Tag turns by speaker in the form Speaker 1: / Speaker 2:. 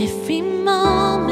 Speaker 1: every moment.